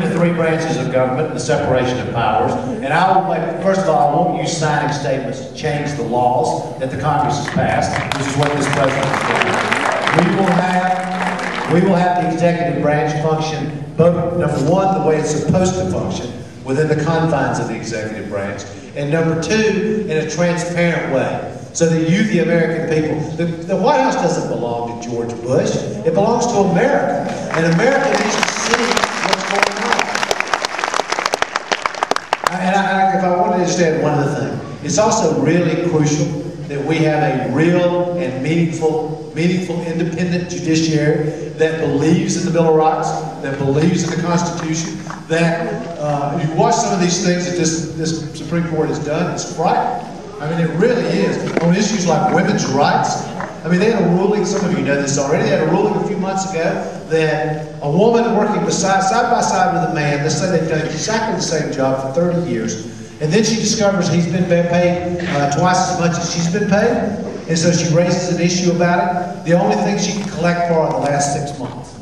the three separation of powers. And I will first of all, I won't use signing statements to change the laws that the Congress has passed, which is what this president is doing. We will have, we will have the executive branch function, both, number one, the way it's supposed to function, within the confines of the executive branch, and number two, in a transparent way. So that you, the American people, the, the White House doesn't belong to George Bush. It belongs to America. And America needs to see what's going on. And I, add one other thing, it's also really crucial that we have a real and meaningful, meaningful independent judiciary that believes in the Bill of Rights, that believes in the Constitution, that uh, you watch some of these things that this, this Supreme Court has done, it's frightening. I mean, it really is. On issues like women's rights, I mean, they had a ruling, some of you know this already, they had a ruling a few months ago that a woman working beside, side by side with a man, let's say they've done exactly the same job for 30 years, and then she discovers he's been paid uh, twice as much as she's been paid, and so she raises an issue about it. The only thing she can collect for are the last six months.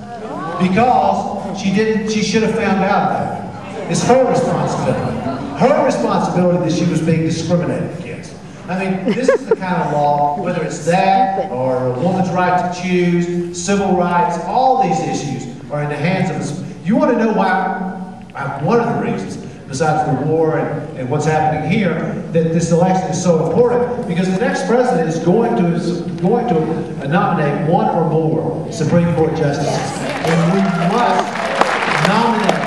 Because she didn't, she should have found out about it. It's her responsibility. Her responsibility that she was being discriminated against. I mean, this is the kind of law, whether it's that or a woman's right to choose, civil rights, all these issues are in the hands of us. You want to know why? One of the reasons, besides the war and, and what's happening here, that this election is so important because the next president is going to is going to nominate one or more Supreme Court justices, and we must nominate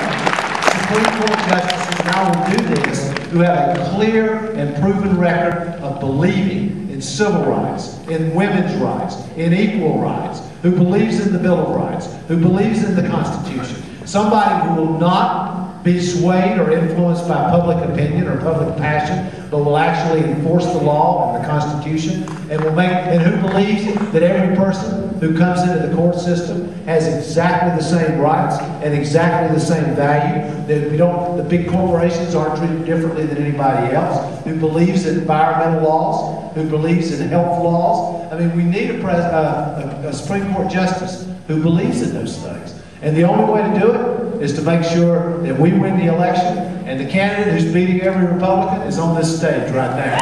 Supreme Court justices. And I will do this who have a clear and proven record of believing in civil rights, in women's rights, in equal rights, who believes in the Bill of Rights, who believes in the Constitution. Somebody who will not be swayed or influenced by public opinion or public passion, but will actually enforce the law and the Constitution, and will make and who believes that every person who comes into the court system has exactly the same rights and exactly the same value. That we don't, the big corporations aren't treated differently than anybody else. Who believes in environmental laws? Who believes in health laws? I mean, we need a, pres- uh, a, a Supreme Court justice who believes in those things. And the only way to do it is to make sure that we win the election, and the candidate who's beating every Republican is on this stage right now.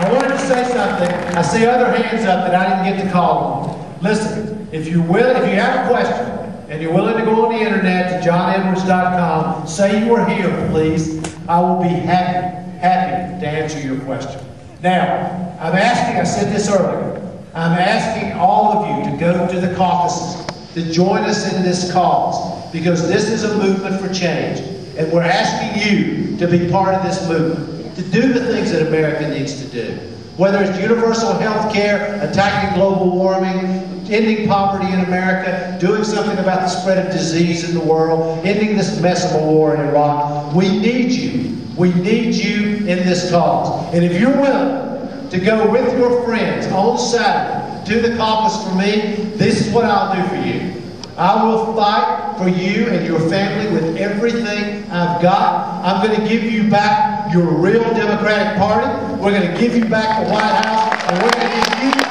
I wanted to say something. I see other hands up that I didn't get to call on. Listen, if you will, if you have a question and you're willing to go on the internet to johnedwards.com, say you are here, please. I will be happy, happy to answer your question. Now, I'm asking, I said this earlier, I'm asking all of you to go to the caucuses, to join us in this cause, because this is a movement for change. And we're asking you to be part of this movement, to do the things that America needs to do. Whether it's universal health care, attacking global warming, ending poverty in America, doing something about the spread of disease in the world, ending this mess of a war in Iraq, we need you. We need you in this cause. And if you're willing to go with your friends on Saturday to the caucus for me, this is what I'll do for you. I will fight for you and your family with everything I've got. I'm going to give you back your real Democratic Party. We're going to give you back the White House, and we're going to give you